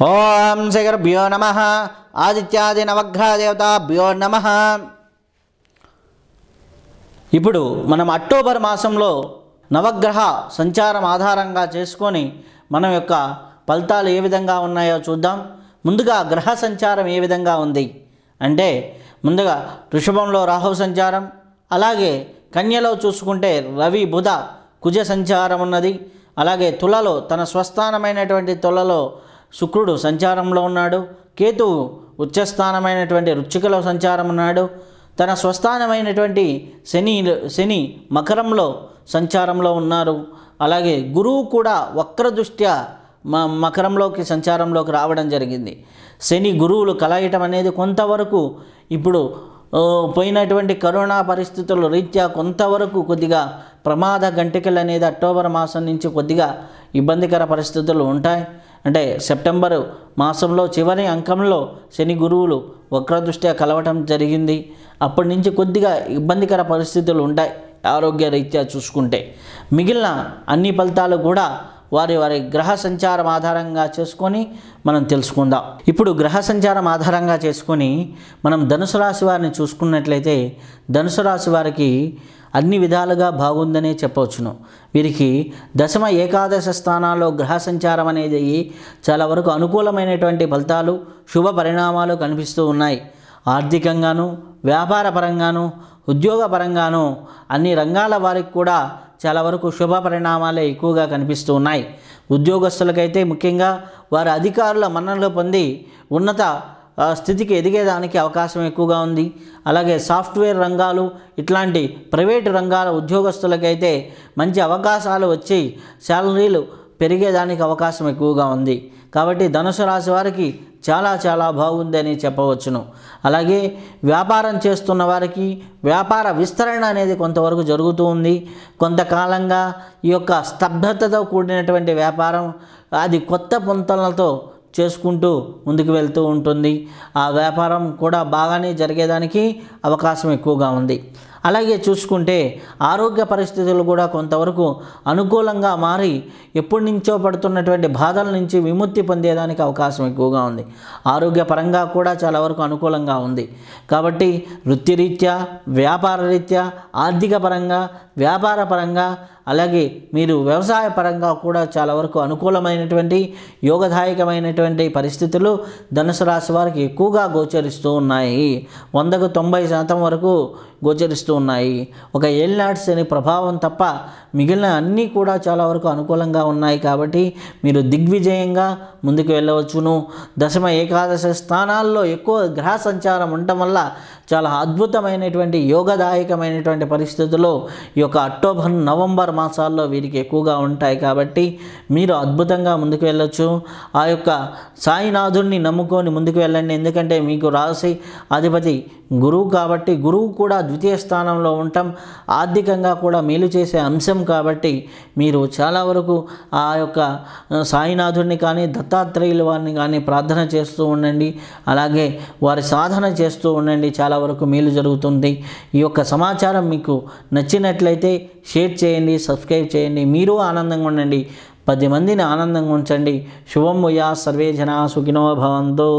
ఓం శిఖర్భ్యో నమ. ఆదిత్యాది నవగ్రహదేవతాభ్యో నమ. ఇప్పుడు మనం అక్టోబర్ మాసంలో నవగ్రహ సంచారం ఆధారంగా చేసుకొని మనం యొక్క ఫలితాలు ఏ విధంగా ఉన్నాయో చూద్దాం. ముందుగా గ్రహ సంచారం ఏ విధంగా ఉంది? అంటే ముందుగా వృషభంలో రాహు సంచారం అలాగే కన్యలో చూసుకుంటే రవి బుధ కుజ సంచారం ఉన్నది. అలాగే తులలో తన స్వస్థానమైనటువంటి తులలో శుక్రుడు సంచారంలో ఉన్నాడు. కేతువు ఉచ్చస్థానమైనటువంటి రుచికలో సంచారం ఉన్నాడు. తన స్వస్థానమైనటువంటి శని శని మకరంలో సంచారంలో ఉన్నారు. అలాగే గురువు కూడా వక్ర దృష్ట్యా మ మకరంలోకి సంచారంలోకి రావడం జరిగింది. శని గురువులు కలయటం అనేది కొంతవరకు ఇప్పుడు పోయినటువంటి కరోనా పరిస్థితుల రీత్యా కొంతవరకు కొద్దిగా ప్రమాద గంటికలు అనేది అక్టోబర్ మాసం నుంచి కొద్దిగా ఇబ్బందికర పరిస్థితులు ఉంటాయి. అంటే సెప్టెంబరు మాసంలో చివరి అంకంలో శని గురువులు వక్రదృష్ట్యా కలవటం జరిగింది. అప్పటి నుంచి కొద్దిగా ఇబ్బందికర పరిస్థితులు ఉంటాయి ఆరోగ్య రీత్యా చూసుకుంటే. మిగిలిన అన్ని ఫలితాలు కూడా వారి వారి గ్రహ సంచారం ఆధారంగా చేసుకొని మనం తెలుసుకుందాం. ఇప్పుడు గ్రహ సంచారం ఆధారంగా చేసుకొని మనం ధనుసు రాశి వారిని చూసుకున్నట్లయితే ధనుసు రాశి వారికి అన్ని విధాలుగా బాగుందనే చెప్పవచ్చును. వీరికి దశమ ఏకాదశ స్థానాల్లో గ్రహ సంచారం అనేది చాలా వరకు అనుకూలమైనటువంటి ఫలితాలు శుభ పరిణామాలు కనిపిస్తూ ఉన్నాయి. ఆర్థికంగాను వ్యాపార పరంగాను అన్ని రంగాల వారికి కూడా చాలా వరకు శుభ పరిణామాలే ఎక్కువగా కనిపిస్తూ ఉన్నాయి. ఉద్యోగస్తులకైతే ముఖ్యంగా వారి అధికారుల మన్ననలు పొంది ఉన్నత స్థితికి ఎదిగేదానికి అవకాశం ఎక్కువగా ఉంది. అలాగే సాఫ్ట్వేర్ రంగాలు ఇట్లాంటి ప్రైవేటు రంగాల ఉద్యోగస్తులకైతే మంచి అవకాశాలు వచ్చి శాలరీలు పెరిగేదానికి అవకాశం ఎక్కువగా ఉంది. కాబట్టి ధనుసు రాశి వారికి చాలా చాలా బాగుందని చెప్పవచ్చును. అలాగే వ్యాపారం చేస్తున్న వారికి వ్యాపార విస్తరణ అనేది కొంతవరకు జరుగుతూ ఉంది. కొంతకాలంగా ఈ యొక్క స్తబ్దతతో కూడినటువంటి వ్యాపారం అది కొత్త పొంతలతో చేసుకుంటూ ముందుకు వెళ్తూ ఉంటుంది. ఆ వ్యాపారం కూడా బాగానే జరిగేదానికి అవకాశం ఎక్కువగా ఉంది. అలాగే చూసుకుంటే ఆరోగ్య పరిస్థితులు కూడా కొంతవరకు అనుకూలంగా మారి ఎప్పటి నుంచో పడుతున్నటువంటి బాధల నుంచి విముక్తి పొందేదానికి అవకాశం ఎక్కువగా ఉంది. ఆరోగ్యపరంగా కూడా చాలా వరకు అనుకూలంగా ఉంది. కాబట్టి వృత్తిరీత్యా వ్యాపార రీత్యా ఆర్థిక పరంగా వ్యాపార పరంగా అలాగే మీరు వ్యవసాయ పరంగా కూడా చాలా వరకు అనుకూలమైనటువంటి యోగదాయకమైనటువంటి పరిస్థితులు ధనుసు రాశి వారికి ఎక్కువగా గోచరిస్తూ ఉన్నాయి. వందకు తొంభై శాతం వరకు గోచరిస్తూ ఉన్నాయి. ఒక ఏలినాటి అనే ప్రభావం తప్ప మిగిలిన అన్నీ కూడా చాలా వరకు అనుకూలంగా ఉన్నాయి కాబట్టి మీరు దిగ్విజయంగా ముందుకు వెళ్ళవచ్చును. దశమ ఏకాదశ స్థానాల్లో ఎక్కువ గ్రహ సంచారం ఉండటం వల్ల చాలా అద్భుతమైనటువంటి యోగదాయకమైనటువంటి పరిస్థితుల్లో ఈ యొక్క అక్టోబర్ నవంబర్ మాసాల్లో వీరికి ఎక్కువగా ఉంటాయి కాబట్టి మీరు అద్భుతంగా ముందుకు వెళ్ళొచ్చు. ఆ యొక్క సాయినాథుడిని నమ్ముకొని ముందుకు వెళ్ళండి. ఎందుకంటే మీకు రాశి అధిపతి గురువు కాబట్టి గురువు కూడా ద్వితీయ స్థానంలో ఉండటం ఆర్థికంగా కూడా మేలు చేసే అంశం కాబట్టి మీరు చాలా వరకు ఆ యొక్క సాయినాథుడిని కానీ దత్తాత్రేయుల వారిని కానీ ప్రార్థన చేస్తూ ఉండండి. అలాగే వారి సాధన చేస్తూ ఉండండి. చాలా వరకు మేలు జరుగుతుంది. ఈ యొక్క సమాచారం మీకు నచ్చినట్లయితే షేర్ చేయండి సబ్స్క్రైబ్ చేయండి. మీరు ఆనందంగా ఉండండి. పది మందిని ఆనందంగా ఉంచండి. శుభం ముయా సర్వే జనా సుఖినో భవంతు.